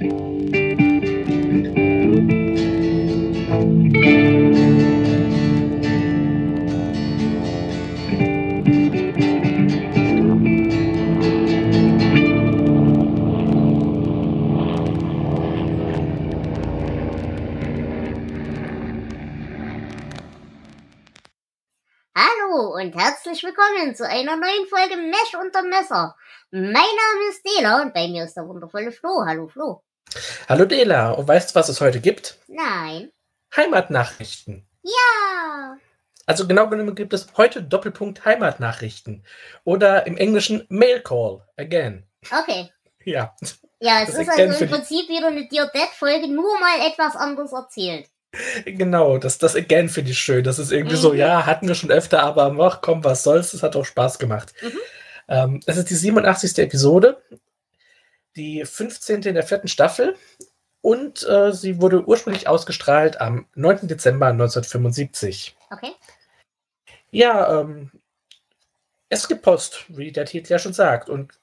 Hallo und herzlich willkommen zu einer neuen Folge Mesh unter Messer. Mein Name ist Dela und bei mir ist der wundervolle Flo. Hallo Flo. Hallo Dela, und weißt du, was es heute gibt? Nein. Heimatnachrichten. Ja. Also genau genommen gibt es heute Doppelpunkt Heimatnachrichten. Oder im Englischen Mail Call again. Okay. Ja. Ja, es Das ist also im Prinzip wieder eine Dear Dead Folge, nur mal etwas anders erzählt. Genau, das, das again finde ich schön. Das ist irgendwie so, Mhm. ja, hatten wir schon öfter, aber ach komm, was soll's, das hat auch Spaß gemacht. Mhm. Ähm, es ist die 87. Episode, die 15. in der vierten Staffel und äh, sie wurde ursprünglich ausgestrahlt am 9. Dezember 1975. Okay? Ja, ähm, es gibt Post, wie der Titel ja schon sagt. Und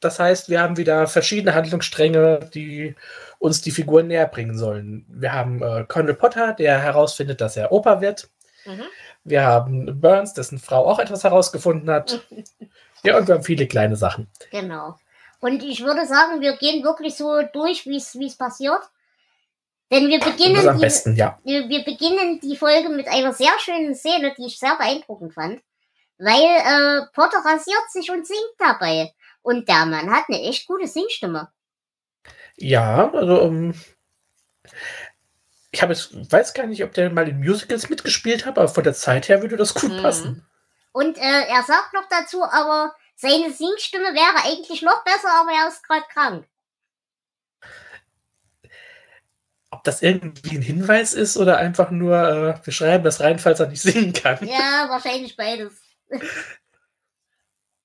das heißt, wir haben wieder verschiedene Handlungsstränge, die uns die Figuren näher bringen sollen. Wir haben äh, Colonel Potter, der herausfindet, dass er Opa wird. Mhm. Wir haben Burns, dessen Frau auch etwas herausgefunden hat. ja, und wir haben viele kleine Sachen. Genau. Und ich würde sagen, wir gehen wirklich so durch, wie es passiert. Denn wir beginnen, die, besten, ja. wir, beginnen die Folge mit einer sehr schönen Szene, die ich sehr beeindruckend fand. Weil äh, Potter rasiert sich und singt dabei. Und der Mann hat eine echt gute Singstimme. Ja, also ähm, ich habe weiß gar nicht, ob der mal in Musicals mitgespielt hat, aber von der Zeit her würde das gut Mhm. passen. Und äh, er sagt noch dazu, aber seine Singstimme wäre eigentlich noch besser, aber er ist gerade krank. Ob das irgendwie ein Hinweis ist oder einfach nur, äh, wir schreiben das rein, falls er nicht singen kann. Ja, wahrscheinlich beides.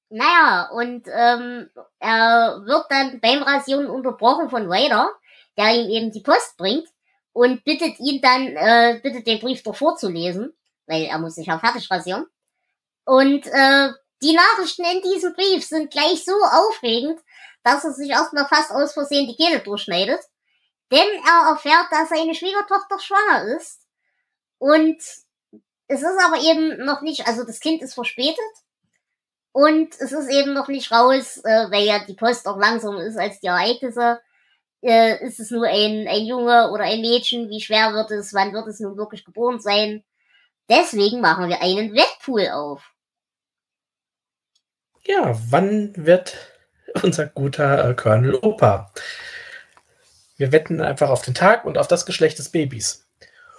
naja, und ähm, er wird dann beim Rasieren unterbrochen von Ryder, der ihm eben die Post bringt und bittet ihn dann, äh, bittet den Brief doch vorzulesen, weil er muss sich ja fertig rasieren. Und äh, die Nachrichten in diesem Brief sind gleich so aufregend, dass er sich erstmal fast aus Versehen die Kehle durchschneidet. Denn er erfährt, dass seine Schwiegertochter schwanger ist. Und es ist aber eben noch nicht, also das Kind ist verspätet. Und es ist eben noch nicht raus, äh, weil ja die Post auch langsamer ist als die Ereignisse. Äh, ist es nur ein, ein Junge oder ein Mädchen? Wie schwer wird es? Wann wird es nun wirklich geboren sein? Deswegen machen wir einen Wettpool auf. Ja, wann wird unser guter äh, Colonel Opa? Wir wetten einfach auf den Tag und auf das Geschlecht des Babys.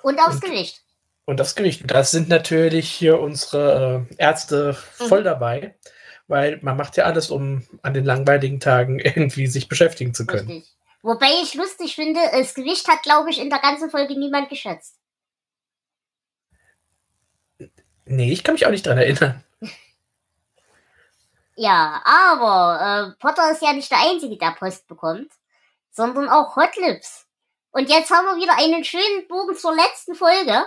Und aufs Und- Gewicht. Und das Gewicht. Und das sind natürlich hier unsere äh, Ärzte voll Mhm. dabei, weil man macht ja alles, um an den langweiligen Tagen irgendwie sich beschäftigen zu können. Richtig. Wobei ich lustig finde, das Gewicht hat, glaube ich, in der ganzen Folge niemand geschätzt. Nee, ich kann mich auch nicht dran erinnern. Ja, aber äh, Potter ist ja nicht der Einzige, der Post bekommt, sondern auch Hot Lips. Und jetzt haben wir wieder einen schönen Bogen zur letzten Folge,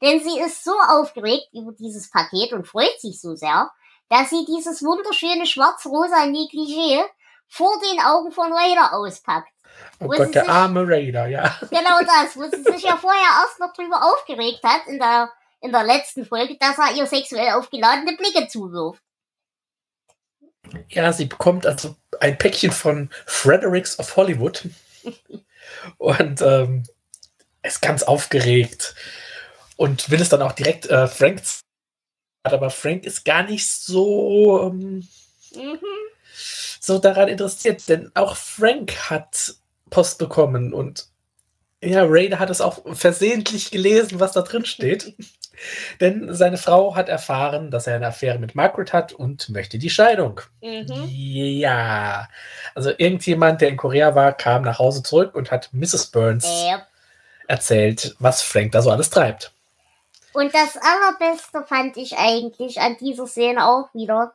denn sie ist so aufgeregt über dieses Paket und freut sich so sehr, dass sie dieses wunderschöne schwarz-rosa Negligé vor den Augen von Raider auspackt. Oh Gott, der sich- arme Raider, ja. Genau das, wo sie sich ja vorher erst noch drüber aufgeregt hat in der, in der letzten Folge, dass er ihr sexuell aufgeladene Blicke zuwirft. Ja, sie bekommt also ein Päckchen von Fredericks of Hollywood und ähm, ist ganz aufgeregt und will es dann auch direkt äh, Frank aber Frank ist gar nicht so ähm, Mhm. so daran interessiert, denn auch Frank hat Post bekommen und ja, Raider hat es auch versehentlich gelesen, was da drin steht. denn seine Frau hat erfahren, dass er eine Affäre mit Margaret hat und möchte die Scheidung. Mhm. Ja. Also irgendjemand, der in Korea war, kam nach Hause zurück und hat Mrs. Burns Yep. erzählt, was Frank da so alles treibt. Und das Allerbeste fand ich eigentlich an dieser Szene auch wieder,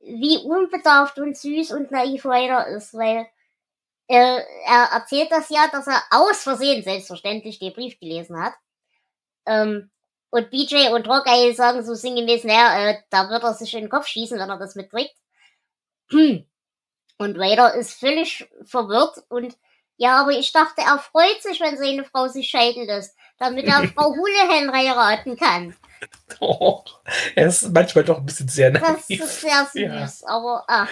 wie unbedarft und süß und naiv Ryder ist, weil äh, er erzählt das ja, dass er aus Versehen selbstverständlich den Brief gelesen hat. Ähm, und BJ und Rockeye sagen so sinngemäß, naja, äh, da wird er sich in den Kopf schießen, wenn er das mitkriegt. Und Raider ist völlig verwirrt und Ja, aber ich dachte, er freut sich, wenn seine Frau sich scheiden lässt, damit er Frau Houlihan heiraten kann. Oh, er ist manchmal doch ein bisschen sehr Das naiv. ist sehr Ja. süß, aber ach.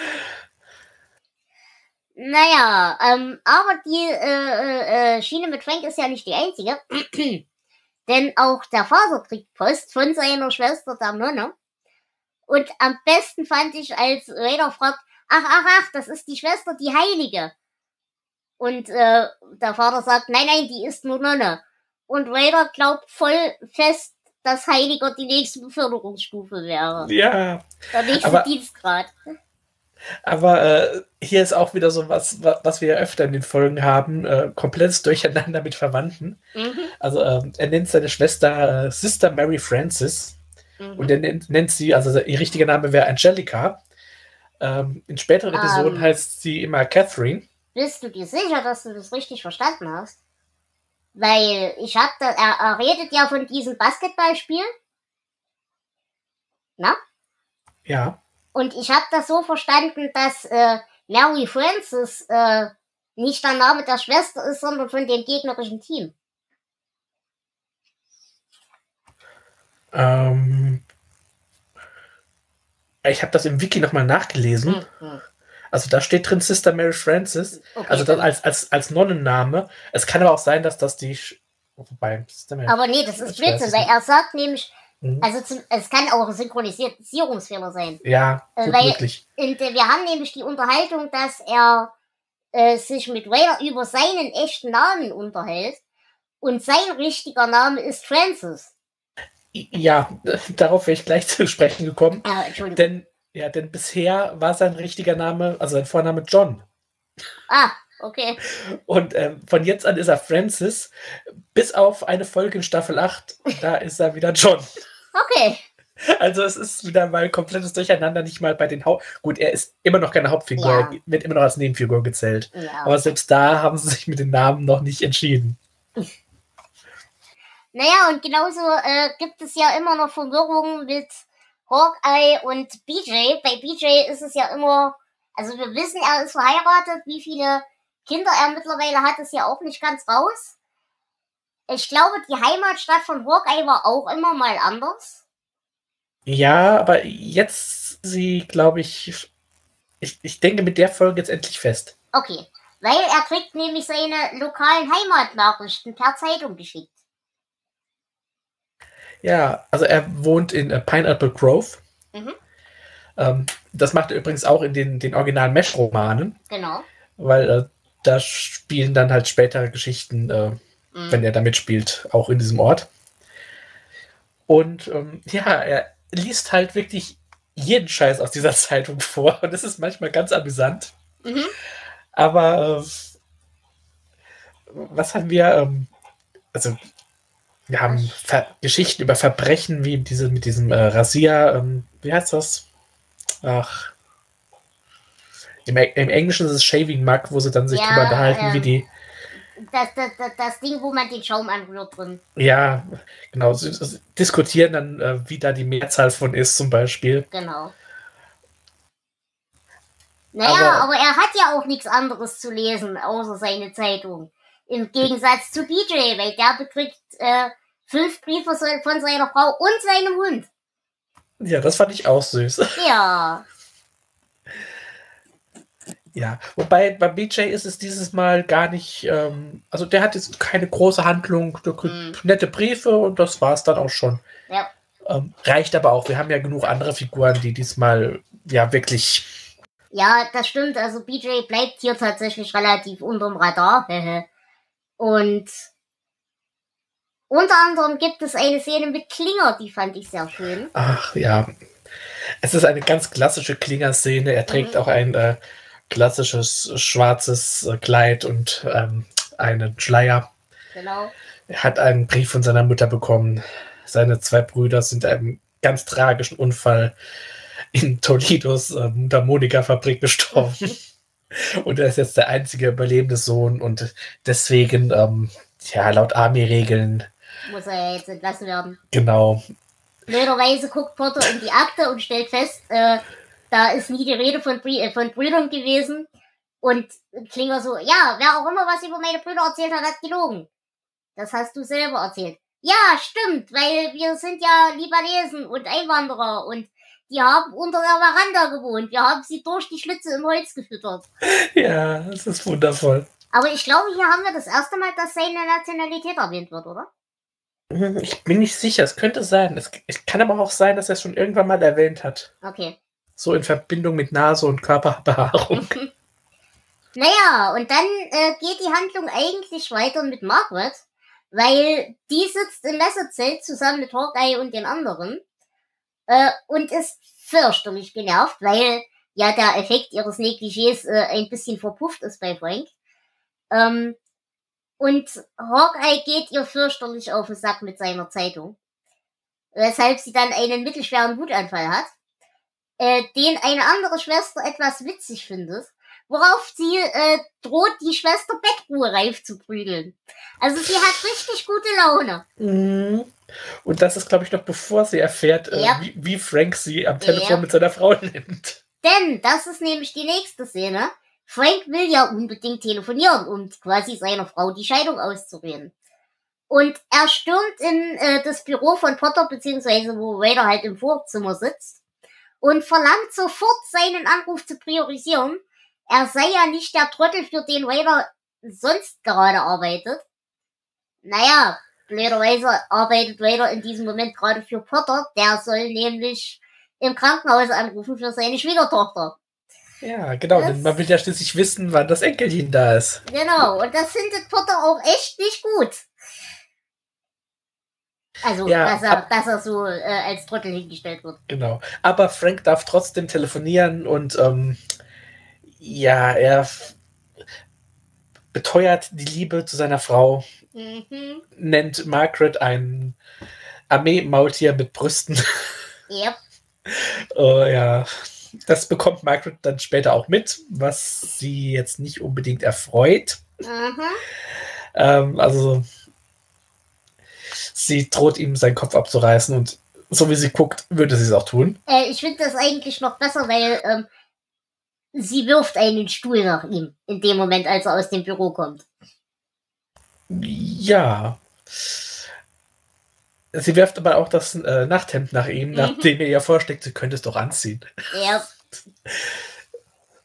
Naja, ähm, aber die äh, äh, äh, Schiene mit Frank ist ja nicht die einzige. Denn auch der Vater kriegt Post von seiner Schwester, der Nonne. Und am besten fand ich, als Raider fragt, ach, ach, ach, das ist die Schwester, die Heilige. Und äh, der Vater sagt, nein, nein, die ist nur Nonne. Und Raider glaubt voll fest, dass Heiliger die nächste Beförderungsstufe wäre. Ja, Der nächste Dienstgrad. Aber äh, hier ist auch wieder so was, wa- was wir ja öfter in den Folgen haben, äh, komplettes Durcheinander mit Verwandten. Mhm. Also ähm, er nennt seine Schwester äh, Sister Mary Frances Mhm. und er nennt, nennt sie, also ihr richtiger Name wäre Angelica. Ähm, in späteren Ähm. Episoden heißt sie immer Catherine. Bist du dir sicher, dass du das richtig verstanden hast? Weil ich hab da, er, er redet ja von diesem Basketballspiel. Na? Ja. Und ich hab das so verstanden, dass äh, Mary Francis äh, nicht der Name der Schwester ist, sondern von dem gegnerischen Team. Ähm, ich habe das im Wiki nochmal nachgelesen. Mhm. Also da steht drin Sister Mary Frances. Okay, Also dann als, als, als Nonnenname. Es kann aber auch sein, dass das die. Sch- Wobei, Sister Mary. aber nee, das ist Blödsinn, weil er sagt nämlich, Mhm. also zum, es kann auch ein Synchronisierungsfehler sein. ja, äh, weil-. Und äh, wir haben nämlich die Unterhaltung, dass er äh, sich mit Raider über seinen echten Namen unterhält. Und sein richtiger Name ist Francis. Ja, darauf wäre ich gleich zu sprechen gekommen. Äh, Entschuldigung. Denn, ja, denn bisher war sein richtiger Name, also sein Vorname John. Ah, okay. Und ähm, von jetzt an ist er Francis, bis auf eine Folge in Staffel 8, da ist er wieder John. Okay. Also es ist wieder mal komplettes Durcheinander, nicht mal bei den Haupt... Gut, er ist immer noch keine Hauptfigur, Ja. er wird immer noch als Nebenfigur gezählt. Ja. Aber selbst da haben sie sich mit den Namen noch nicht entschieden. Naja, und genauso äh, gibt es ja immer noch Verwirrung mit Hawkeye und BJ. Bei BJ ist es ja immer, also wir wissen, er ist verheiratet. Wie viele Kinder er mittlerweile hat, ist ja auch nicht ganz raus. Ich glaube, die Heimatstadt von Hawkeye war auch immer mal anders. Ja, aber jetzt sie, glaube ich, ich, ich denke mit der Folge jetzt endlich fest. Okay. Weil er kriegt nämlich seine lokalen Heimatnachrichten per Zeitung geschickt. Ja, also er wohnt in äh, Pineapple Grove. Mhm. Ähm, das macht er übrigens auch in den, den originalen Mesh-Romanen, Genau. weil äh, da spielen dann halt spätere Geschichten, äh, Mhm. wenn er da mitspielt, auch in diesem Ort. Und ähm, ja, er liest halt wirklich jeden Scheiß aus dieser Zeitung vor und das ist manchmal ganz amüsant. Mhm. Aber äh, was haben wir? Ähm, also wir haben Ver Geschichten über Verbrechen wie diese mit diesem äh, Rasier. Ähm, wie heißt das? Ach. Im, Im Englischen ist es Shaving Mug, wo sie dann sich Ja, drüber unterhalten, ähm, wie die. Das, das, das, das Ding, wo man den Schaum anrührt drin. Ja, genau. Diskutieren dann, äh, wie da die Mehrzahl von ist, zum Beispiel. Genau. Naja, aber, Aber- er hat ja auch nichts anderes zu lesen, außer seine Zeitung. Im Gegensatz zu BJ, weil der bekriegt äh, fünf Briefe von seiner Frau und seinem Hund. Ja, das fand ich auch süß. Ja. Ja, wobei bei BJ ist es dieses Mal gar nicht, ähm, also der hat jetzt keine große Handlung, der kriegt Mhm. nette Briefe und das war es dann auch schon. Ja. Ähm, reicht aber auch. Wir haben ja genug andere Figuren, die diesmal ja wirklich. Ja, das stimmt. Also BJ bleibt hier tatsächlich relativ unterm Radar. Und unter anderem gibt es eine Szene mit Klinger, die fand ich sehr schön. Ach ja. Es ist eine ganz klassische Klinger-Szene. Er trägt Mhm. auch ein äh, klassisches schwarzes äh, Kleid und ähm, einen Schleier. Genau. Er hat einen Brief von seiner Mutter bekommen. Seine zwei Brüder sind einem ganz tragischen Unfall in Toledos äh, Mundharmonika-Fabrik gestorben. und er ist jetzt der einzige überlebende Sohn und deswegen, ähm, ja, laut Army-Regeln, Muss er jetzt entlassen werden. genau. Blöderweise guckt Potter in die Akte und stellt fest, äh, da ist nie die Rede von, Bri äh, von Brüdern gewesen. Und Klinger so, ja, wer auch immer was über meine Brüder erzählt hat, hat gelogen. Das hast du selber erzählt. Ja, stimmt, weil wir sind ja Libanesen und Einwanderer und die haben unter der Veranda gewohnt. Wir haben sie durch die Schlitze im Holz gefüttert. Ja, das ist wundervoll. Aber ich glaube, hier haben wir das erste Mal, dass seine Nationalität erwähnt wird, oder? Hm, Ich bin nicht sicher, es könnte sein. Es, es kann aber auch sein, dass er es schon irgendwann mal erwähnt hat. Okay. So in Verbindung mit Nase und Körperbehaarung. Naja, und dann äh, geht die Handlung eigentlich weiter mit Margaret, weil die sitzt im Messerzelt zusammen mit Hawkeye und den anderen äh, und ist fürchterlich genervt, weil ja der Effekt ihres Negligés äh, ein bisschen verpufft ist bei Frank. Ähm, und Hawkeye geht ihr fürchterlich auf den Sack mit seiner Zeitung, weshalb sie dann einen mittelschweren Wutanfall hat, äh, den eine andere Schwester etwas witzig findet, worauf sie äh, droht, die Schwester Bettruhe reif zu prügeln. Also sie hat richtig gute Laune. Mhm. Und das ist, glaube ich, noch bevor sie erfährt, äh, Ja. wie, wie Frank sie am Telefon Ja. mit seiner Frau nimmt. Denn das ist nämlich die nächste Szene. Frank will ja unbedingt telefonieren, um quasi seiner Frau die Scheidung auszureden. Und er stürmt in äh, das Büro von Potter, beziehungsweise wo Vader halt im Vorzimmer sitzt und verlangt sofort seinen Anruf zu priorisieren. Er sei ja nicht der Trottel, für den Vader sonst gerade arbeitet. Naja, blöderweise arbeitet Vader in diesem Moment gerade für Potter. Der soll nämlich im Krankenhaus anrufen für seine Schwiegertochter. Ja, genau, Das- denn man will ja schließlich wissen, wann das Enkelchen da ist. Genau, und das findet Potter auch echt nicht gut. Also, Ja, dass, er, ab- dass er so äh, als Trottel hingestellt wird. Genau. Aber Frank darf trotzdem telefonieren und ähm, ja, er beteuert die Liebe zu seiner Frau, Mhm. nennt Margaret ein Armee-Maultier mit Brüsten. Yep. Oh, ja, das bekommt Margaret dann später auch mit, was sie jetzt nicht unbedingt erfreut. Mhm. Ähm, also sie droht ihm seinen Kopf abzureißen und so wie sie guckt, würde sie es auch tun. Äh, ich finde das eigentlich noch besser, weil ähm, sie wirft einen Stuhl nach ihm in dem Moment, als er aus dem Büro kommt. Ja. Sie wirft aber auch das äh, Nachthemd nach ihm, Mhm. nachdem er ihr vorschlägt, sie könnte es doch anziehen. Ja.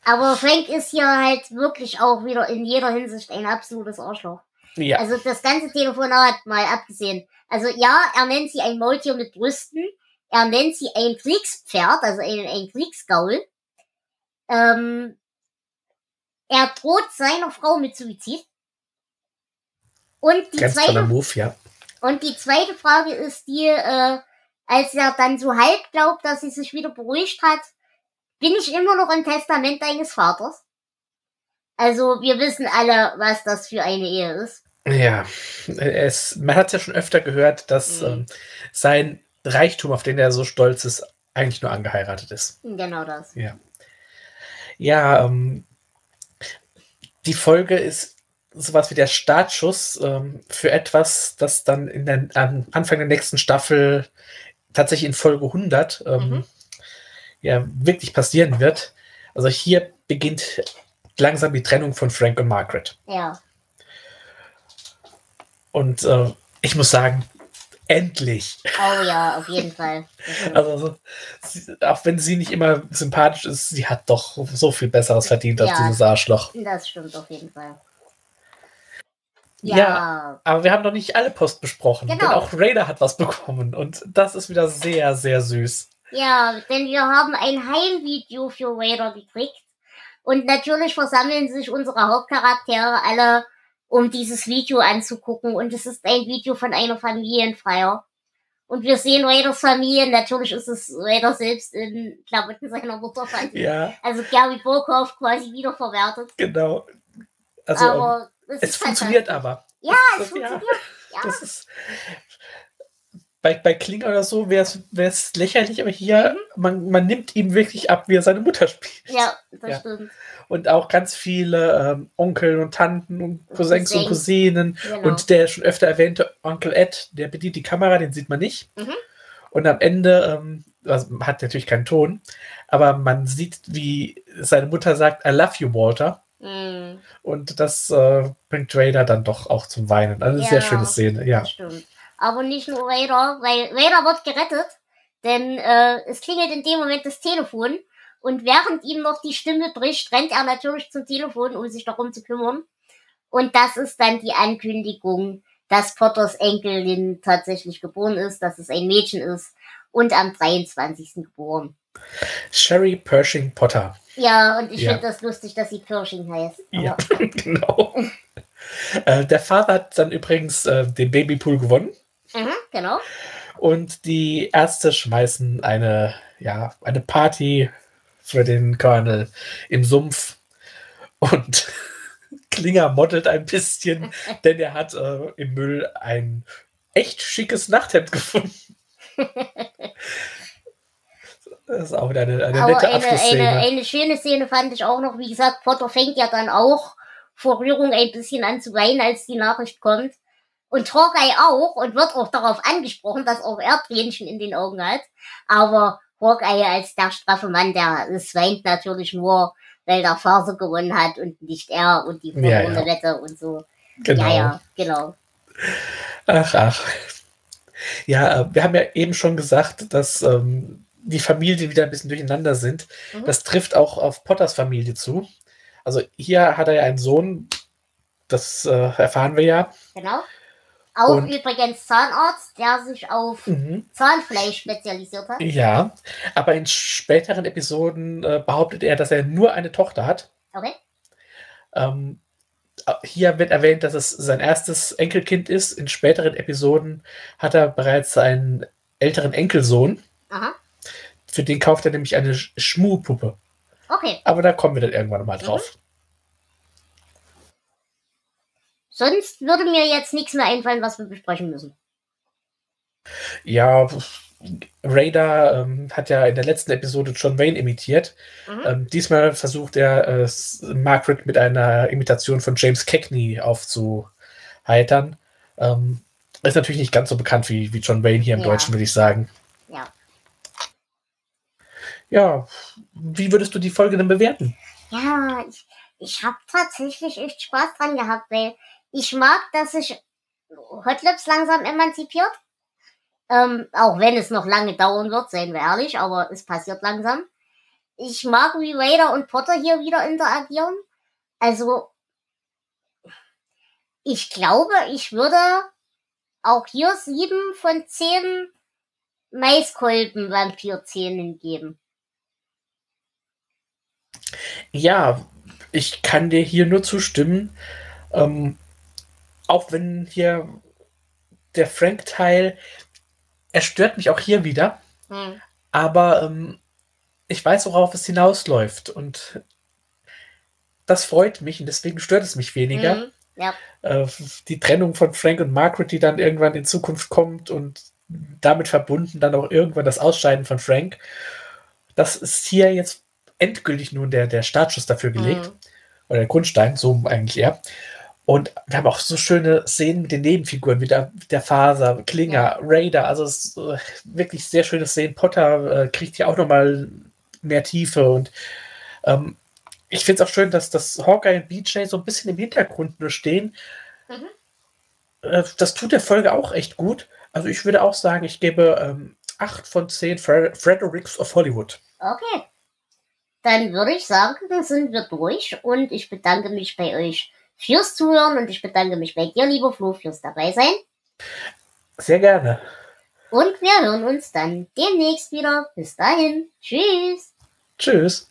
Aber Frank ist hier halt wirklich auch wieder in jeder Hinsicht ein absolutes Arschloch. Ja, Also das ganze Telefonat mal abgesehen. Also ja, er nennt sie ein Maultier mit Brüsten. Er nennt sie ein Kriegspferd, also ein, ein Kriegsgaul. Ähm, er droht seiner Frau mit Suizid. Und die ganz zweite, Move, ja. und die zweite Frage ist die, äh, als er dann so halb glaubt, dass sie sich wieder beruhigt hat, bin ich immer noch im Testament deines Vaters? Also wir wissen alle, was das für eine Ehe ist. Ja, es, man hat es ja schon öfter gehört, dass Mhm. ähm, sein Reichtum, auf den er so stolz ist, eigentlich nur angeheiratet ist. Genau das. Ja, ähm, die Folge ist sowas wie der Startschuss ähm, für etwas, das dann in der, am Anfang der nächsten Staffel tatsächlich in Folge 100 ähm, Mhm. ja wirklich passieren wird. Also hier beginnt langsam die Trennung von Frank und Margaret. Ja. Und äh, ich muss sagen, endlich. Oh ja, auf jeden Fall. Also so- sie, auch wenn sie nicht immer sympathisch ist, sie hat doch so viel Besseres verdient als Ja. dieses Arschloch. Das stimmt auf jeden Fall. Ja. Ja. Aber wir haben noch nicht alle Post besprochen. Genau. Denn auch Raider hat was bekommen. Und das ist wieder sehr, sehr süß. Ja, denn wir haben ein Heimvideo für Raider gekriegt. Und natürlich versammeln sich unsere Hauptcharaktere alle, um dieses Video anzugucken. Und es ist ein Video von einer Familienfeier. Und wir sehen Raiders Familie. Natürlich ist es Raider selbst in Klamotten seiner Mutter. Ja, Also Gary Burkhoff quasi wiederverwertet. genau. Also ähm, aber es, es ist funktioniert aber. Ja, es ja. funktioniert. Ja. Das ist. Bei, bei Kling oder so wäre es lächerlich, aber hier, man, man nimmt ihm wirklich ab, wie er seine Mutter spielt. Mhm. Ja, das Ja. stimmt. Und auch ganz viele ähm, Onkel und Tanten und Cousins und Cousins. Cousinen. Genau. Und der schon öfter erwähnte Onkel Ed, der bedient die Kamera, den sieht man nicht. Mhm. Und am Ende, ähm, also man hat natürlich keinen Ton, aber man sieht, wie seine Mutter sagt, I love you, Walter. Mhm. Und das äh, bringt Raider dann doch auch zum Weinen. Also eine Ja, sehr schöne Szene, ja. Das stimmt. Aber nicht nur Vader, weil Vader wird gerettet, denn äh, es klingelt in dem Moment das Telefon und während ihm noch die Stimme bricht, rennt er natürlich zum Telefon, um sich darum zu kümmern. Und das ist dann die Ankündigung, dass Potters Enkelin tatsächlich geboren ist, dass es ein Mädchen ist und am 23. geboren. Sherry Pershing Potter. Ja, und ich Ja. finde das lustig, dass sie Pershing heißt. Ja, genau. äh, der Vater hat dann übrigens äh, den Babypool gewonnen Mhm, genau. und die Ärzte schmeißen eine, ja, eine Party für den Colonel im Sumpf und Klinger modelt ein bisschen, denn er hat äh, im Müll ein echt schickes Nachthemd gefunden. Das ist auch wieder eine, eine nette eine, eine, Abschlussszene. eine schöne Szene fand ich auch noch. Wie gesagt, Potter fängt ja dann auch vor Rührung ein bisschen an zu weinen, als die Nachricht kommt. Und Hawkeye auch und wird auch darauf angesprochen, dass auch er Tränchen in den Augen hat. Aber Hawkeye als der straffe Mann, der es weint natürlich nur, weil der Farse gewonnen hat und nicht er und die Ja, verlorene ja. Wette und so. Genau. Ja, ja, genau. Ach, ach. Ja, äh, wir haben ja eben schon gesagt, dass ähm, die Familien wieder ein bisschen durcheinander sind. Mhm. Das trifft auch auf Potters Familie zu. Also hier hat er ja einen Sohn, das äh, erfahren wir ja. Genau. Auch Und- übrigens Zahnarzt, der sich auf Mhm. Zahnfleisch spezialisiert hat. Ja, aber in späteren Episoden äh, behauptet er, dass er nur eine Tochter hat. Okay. Ähm, äh, hier wird erwähnt, dass es sein erstes Enkelkind ist. In späteren Episoden hat er bereits einen älteren Enkelsohn. Aha. Für den kauft er nämlich eine Sch- Schmuhpuppe. Okay. Aber da kommen wir dann irgendwann mal drauf. Sonst würde mir jetzt nichts mehr einfallen, was wir besprechen müssen. Ja, Raider ähm, hat ja in der letzten Episode John Wayne imitiert. Mhm. Ähm, diesmal versucht er, äh, Margaret mit einer Imitation von James Cagney aufzuheitern. Ähm, ist natürlich nicht ganz so bekannt wie, wie John Wayne hier im Ja. Deutschen, würde ich sagen. Ja. Ja, wie würdest du die Folge denn bewerten? Ja, ich, ich habe tatsächlich echt Spaß dran gehabt, weil ich mag, dass sich Hot langsam emanzipiert. Ähm, auch wenn es noch lange dauern wird, seien wir ehrlich, aber es passiert langsam. Ich mag, wie Vader und Potter hier wieder interagieren. Also, ich glaube, ich würde auch hier sieben von zehn Maiskolben-Vampirzähnen geben. Ja, ich kann dir hier nur zustimmen. Ähm, auch wenn hier der Frank-Teil, er stört mich auch hier wieder, Hm. aber ähm, ich weiß, worauf es hinausläuft und das freut mich und deswegen stört es mich weniger. Mhm. Ja. Äh, die Trennung von Frank und Margaret, die dann irgendwann in Zukunft kommt und damit verbunden dann auch irgendwann das Ausscheiden von Frank. Das ist hier jetzt endgültig nun der, der Startschuss dafür gelegt. Mhm. Oder der Grundstein, so eigentlich eher. Und wir haben auch so schöne Szenen mit den Nebenfiguren, wie der, der Faser, Klinger, Ja. Raider. Also es ist äh, wirklich sehr schöne Szenen. Potter äh, kriegt hier auch nochmal mehr Tiefe und ähm, ich finde es auch schön, dass das Hawkeye und BJ so ein bisschen im Hintergrund nur stehen. Mhm. Äh, das tut der Folge auch echt gut. Also ich würde auch sagen, ich gebe ähm, 8 von 10 Fre Fredericks of Hollywood. Okay. Dann würde ich sagen, sind wir durch und ich bedanke mich bei euch fürs Zuhören und ich bedanke mich bei dir, lieber Flo, fürs dabei sein. Sehr gerne. Und wir hören uns dann demnächst wieder. Bis dahin. Tschüss. Tschüss.